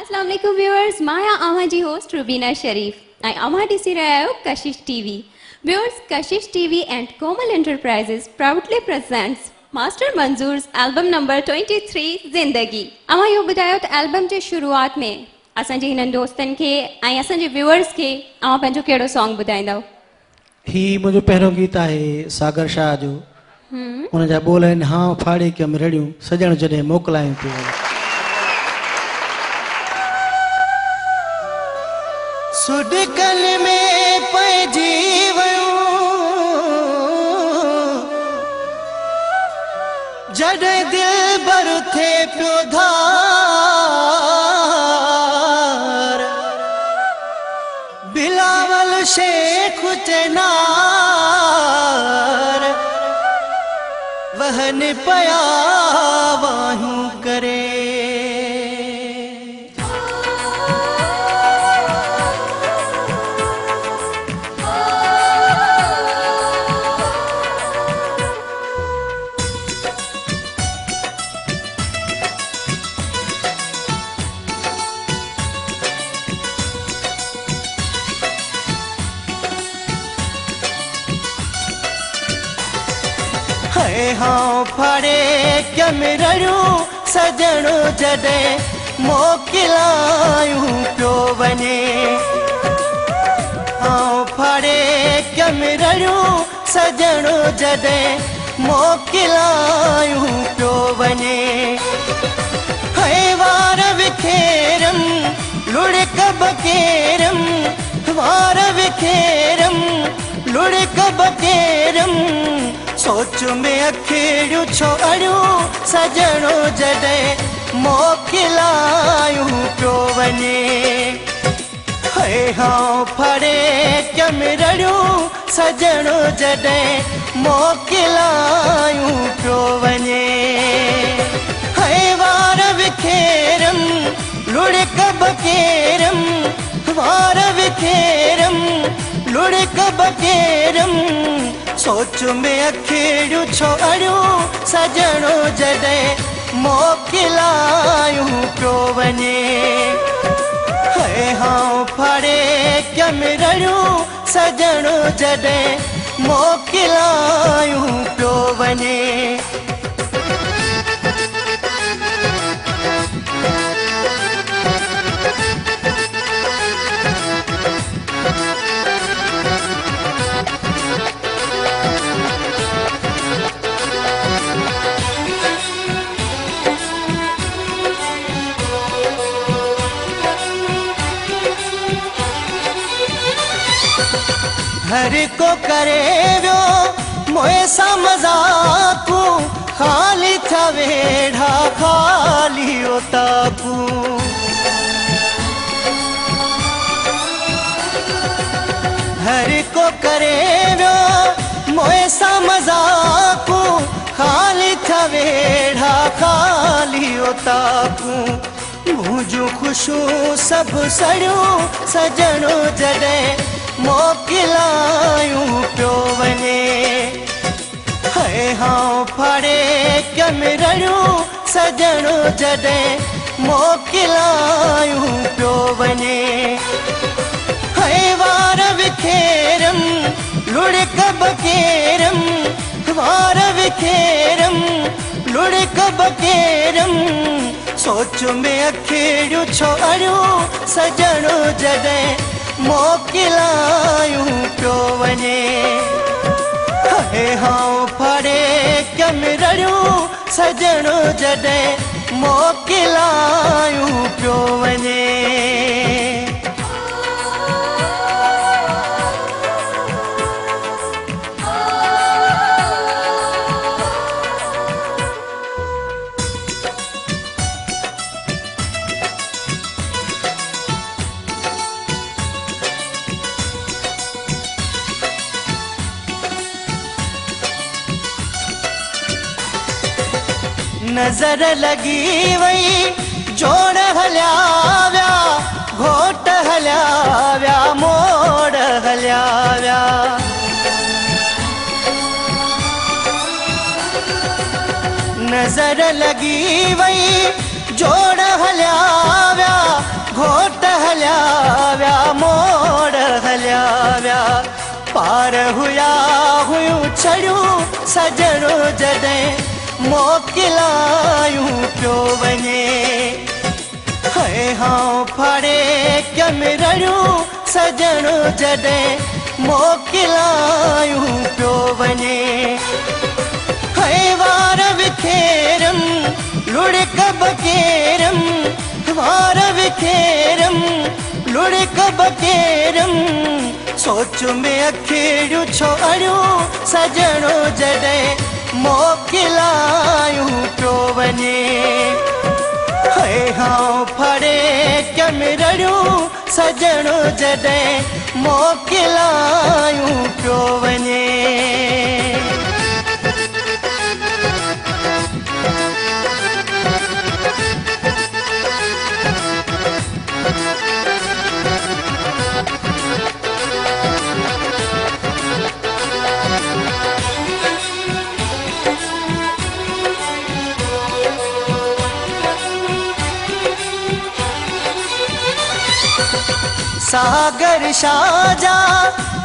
अस्सलाम वालेकुम व्यूअर्स माया अव्हां जी होस्ट रुबीना शरीफ ऐं अव्हां ॾिसी रहिया आहियो Kashish TV viewers Kashish TV and Komal enterprises proudly presents master Manzoor's album number 23 ज़िंदगी अव्हां इहो ॿुधायो त एल्बम जे शुरुआत में असांजे हिननि दोस्तनि खे ऐं असांजे व्यूअर्स खे अव्हां पंहिंजो कहिड़ो सॉन्ग ॿुधाईंदव ही मुंहिंजो पहिरियों गीत आहे सागर शाह जो हुन जा ॿोल आहिनि हा फाड़े कयमि रड़ियूं सॼण जॾहिं मोकिलायूं पियो سڏڪل ۾ پئجي ويون جڏهن دل ڀر ٿئي پيو ڌار. بلاول شيخ چنار وهن پيا هي فڙي ڪمريون سجڻو جڏهن موڪلايون پيو وڃي. هان فڙي ڪمريون سجڻو جڏهن موڪلايون پيو وڃي. هي وار وکيرم لڙڪ بڪيرم وار وکيرم لڙڪ بڪيرم سوچ ۾ اکڙيون ڇوڙيون سجڻو جڏهن موڪلايون پيو وڃي. هي فڙي ڪمريون سجڻو جڏهن موڪلايون پيو وڃي. هي وار وکيرم لڙڪ بڪيرم وار وکيرم لڙڪ بڪيرم سوچ ۾ اکڙيون ڇوڙيون سجڻو جڏهن موڪلايون پيو وڃي. هي هان فڙي ڪمريون سجڻو جڏهن موڪلايون پيو وڃي هر ڪو ڪري ويو موئي سان مزاڪو خالي ٿا ويڙها خالي اوتاڪو هر ڪو ڪري ويو موئي سان مزاڪو خالي ٿا ويڙها خالي اوتاڪو منهنجون خوشيون سڀ سڙيون سجڻو جڏهن موڪلايون پيو وڃي. هي فڙي ڪمريون سجڻو جڏهن موڪلايون پيو وڃي. هي وار لڙڪ بڪيرم وار وکيرم لڙڪ بڪيرم سوچ ۾ اکڙيون ڇوڙيون سجڻو جڏهن موڪلايون پيو وڃي. هي هان فڙي ڪمريون سجڻو جڏهن موڪلايون پيو وڃي नज़र लगी वही, जोड़ हल्याव्या, घोट हल्याव्या, मोड़ हल्याव्या। नज़र लगी वही, जोड़ हल्याव्या, घोट हल्याव्या, मोड़ हल्याव्या। पार हुया हुयू छड़ू सजड़ो जदें موڪلايون پيو وڃي هي ڦاڙي ڪمريون سجڻو جڏهن موڪلايون پيو وڃي هي وار وکيرم لڙڪ بڪيرم وار وکيرم لڙڪ بڪيرم سوچ ۾ اکڙيون ڇو اڙيون سجڻو جڏهن موڪلايون پيو وڃي. هي هان فڙي ڪمريون سجڻو جڏهن موڪلايون پيو وڃي सागर शाजा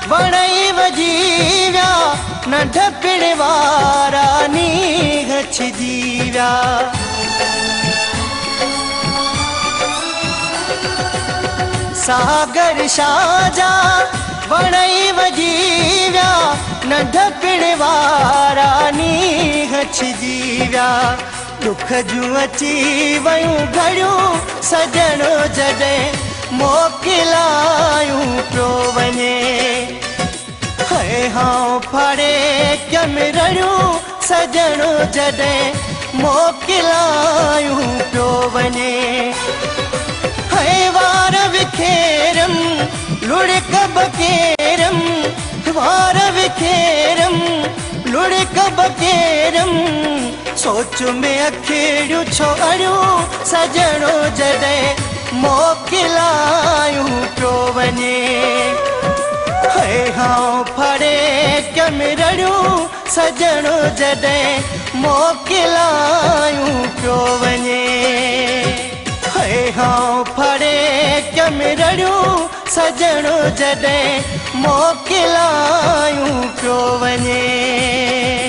वणैव जीव्या न ढपिण वारा नीहच जीव्या सागर शाजा वणैव वीया न घड़ियूं गिया जॾहिं موڪلايون پيو هي هان فڙي ڪمريون سجڻو جڏهن موڪلايون پيو وڃي. هي وار وکيرم لڙڪ بڪيرم وار وکيرم لڙڪ بڪيرم سوچ ۾ اکڙيون ڇو اڙيون سجڻو جڏهن فڙي ڪمريون سجڻو جڏهن موڪلايون پيو وڃي. هان فڙي ڪمريون سجڻو جڏهن موڪلايون پيو وڃي